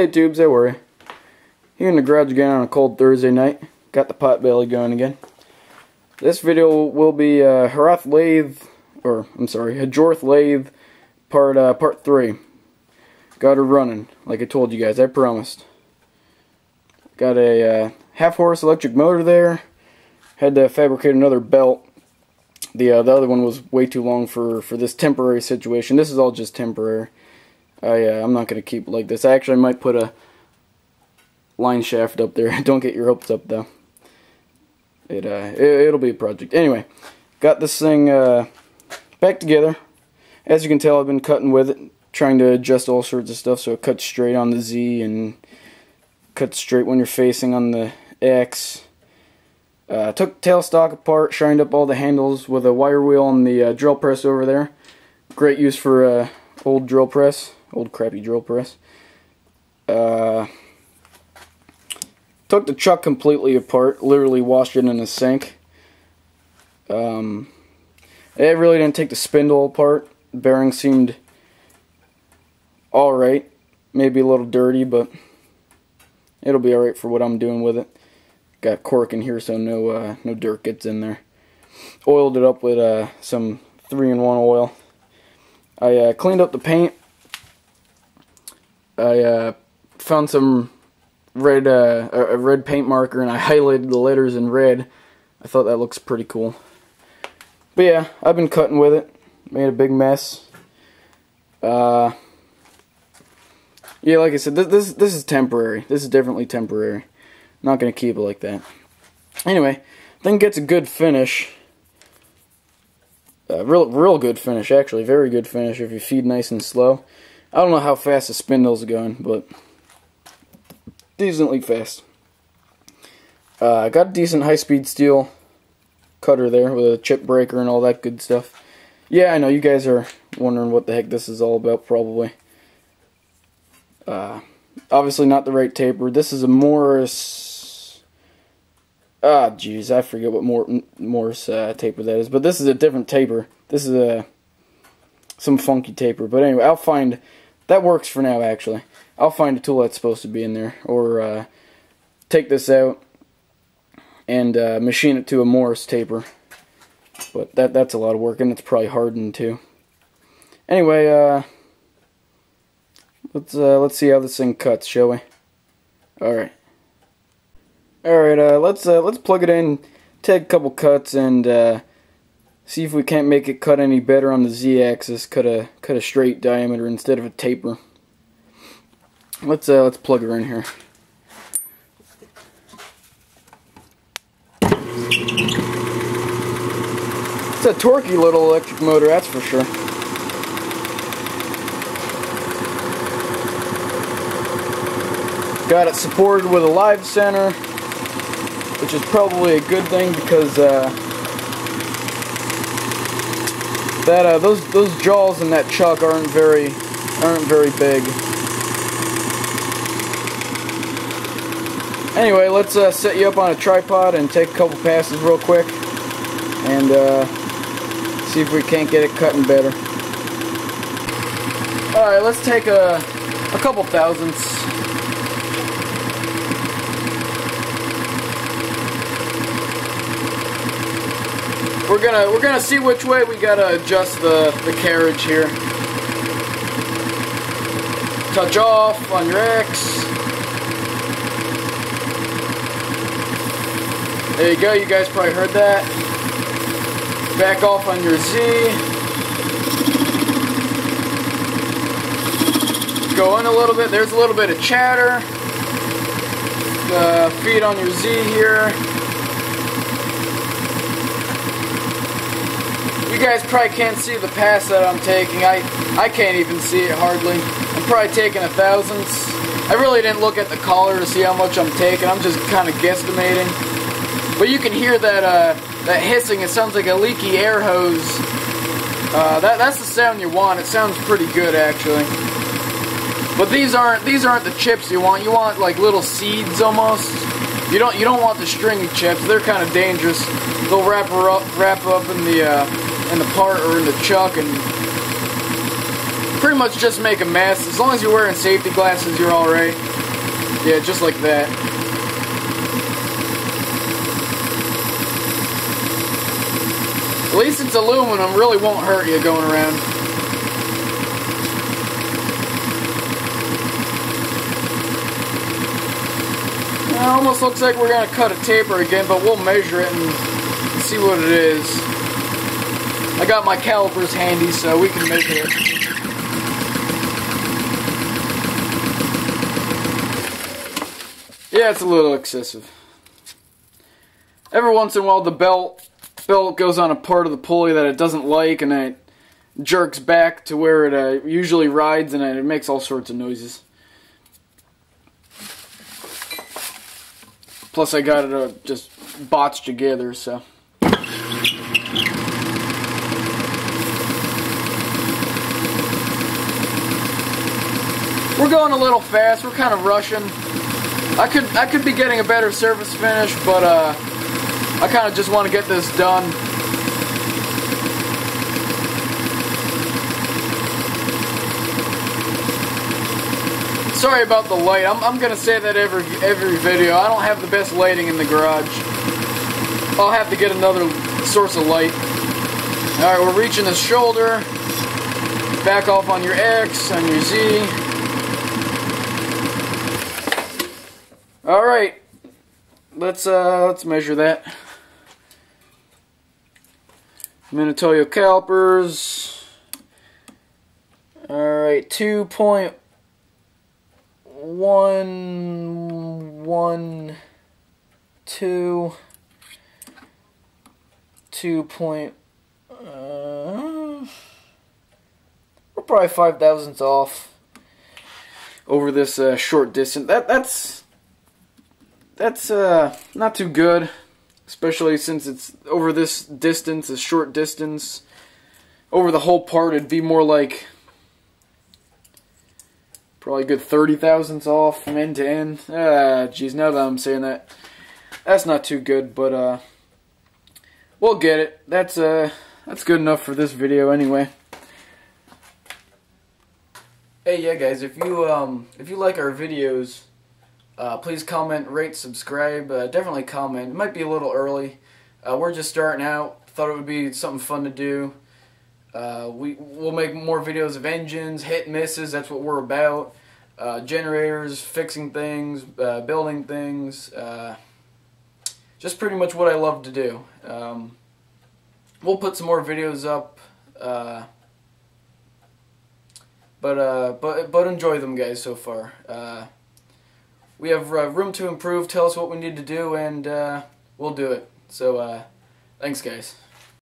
Hey tubes, how are you? Here in the garage again on a cold Thursday night. Got the pot belly going again. This video will be uh, Harath Lathe, or I'm sorry, Hjorth Lathe part uh, part three. Got her running, like I told you guys. I promised. Got a uh, half horse electric motor there. Had to fabricate another belt. The uh, the other one was way too long for for this temporary situation. This is all just temporary. I uh, I'm not gonna keep it like this. I actually might put a line shaft up there. Don't get your hopes up though. It uh it, will be a project. Anyway, got this thing uh, back together. As you can tell, I've been cutting with it, trying to adjust all sorts of stuff so it cuts straight on the Z and cuts straight when you're facing on the X. Uh, took tailstock apart, shined up all the handles with a wire wheel on the uh, drill press over there. Great use for uh, old drill press old crappy drill press. Uh, took the chuck completely apart, literally washed it in the sink. Um, it really didn't take the spindle apart. The bearing seemed alright. Maybe a little dirty, but it'll be alright for what I'm doing with it. Got cork in here so no uh, no dirt gets in there. Oiled it up with uh, some 3-in-1 oil. I uh, cleaned up the paint I uh, found some red uh, a red paint marker and I highlighted the letters in red. I thought that looks pretty cool. But yeah, I've been cutting with it. Made a big mess. Uh, yeah, like I said, this, this this is temporary. This is definitely temporary. not gonna keep it like that. Anyway, thing gets a good finish. Uh, real real good finish actually, very good finish if you feed nice and slow. I don't know how fast the spindle's going, but decently fast. Uh, I got a decent high-speed steel cutter there with a chip breaker and all that good stuff. Yeah, I know you guys are wondering what the heck this is all about, probably. Uh, obviously not the right taper. This is a Morse... Ah, jeez, I forget what Mor Morse uh, taper that is. But this is a different taper. This is a some funky taper. But anyway, I'll find that works for now, actually. I'll find a tool that's supposed to be in there, or uh, take this out and uh, machine it to a Morse taper. But that that's a lot of work, and it's probably hardened too. Anyway, uh, let's uh, let's see how this thing cuts, shall we? All right, all right. Uh, let's uh, let's plug it in, take a couple cuts, and See if we can't make it cut any better on the z-axis. Cut a cut a straight diameter instead of a taper. Let's uh, let's plug her in here. It's a torquey little electric motor, that's for sure. Got it supported with a live center, which is probably a good thing because uh, that uh, those those jaws in that chuck aren't very aren't very big. Anyway, let's uh, set you up on a tripod and take a couple passes real quick, and uh, see if we can't get it cutting better. All right, let's take a a couple thousandths. We're gonna we're gonna see which way we gotta adjust the, the carriage here. Touch off on your X. There you go, you guys probably heard that. Back off on your Z. Go in a little bit, there's a little bit of chatter. The feet on your Z here. You guys probably can't see the pass that I'm taking. I, I can't even see it hardly. I'm probably taking a thousandths. I really didn't look at the collar to see how much I'm taking. I'm just kind of guesstimating. But you can hear that uh, that hissing. It sounds like a leaky air hose. Uh, that that's the sound you want. It sounds pretty good actually. But these aren't these aren't the chips you want. You want like little seeds almost. You don't you don't want the stringy chips. They're kind of dangerous. They'll wrap her up wrap up in the uh, in the part or in the chuck and pretty much just make a mess. As long as you're wearing safety glasses, you're alright. Yeah, just like that. At least it's aluminum, really won't hurt you going around. It almost looks like we're going to cut a taper again, but we'll measure it and see what it is. I got my calipers handy, so we can measure it. Yeah, it's a little excessive. Every once in a while, the belt belt goes on a part of the pulley that it doesn't like, and it jerks back to where it uh, usually rides, and it makes all sorts of noises. Plus, I got it uh, just botched together, so. We're going a little fast. We're kind of rushing. I could I could be getting a better surface finish, but uh, I kind of just want to get this done. Sorry about the light. I'm, I'm gonna say that every every video. I don't have the best lighting in the garage. I'll have to get another source of light. All right, we're reaching the shoulder. Back off on your X, on your Z. All right, let's uh, let's measure that. Mitutoyo calipers. All right, two point one one two two point uh, we're probably five thousandths off over this uh, short distance. That that's that's uh, not too good, especially since it's over this distance, a short distance. Over the whole part, it'd be more like Probably good 30 thousandths off from end to end. Ah, geez, now that I'm saying that, that's not too good, but uh, we'll get it. That's uh, that's good enough for this video anyway. Hey, yeah, guys, if you um, if you like our videos, uh, please comment, rate, subscribe. Uh, definitely comment. It might be a little early. Uh, we're just starting out. Thought it would be something fun to do. Uh, we we'll make more videos of engines, hit misses. That's what we're about. Uh, generators, fixing things, uh, building things. Just pretty much what I love to do. Um, we'll put some more videos up. But but but enjoy them, guys. So far, we have uh, room to improve. Tell us what we need to do, and uh, we'll do it. So uh, thanks, guys.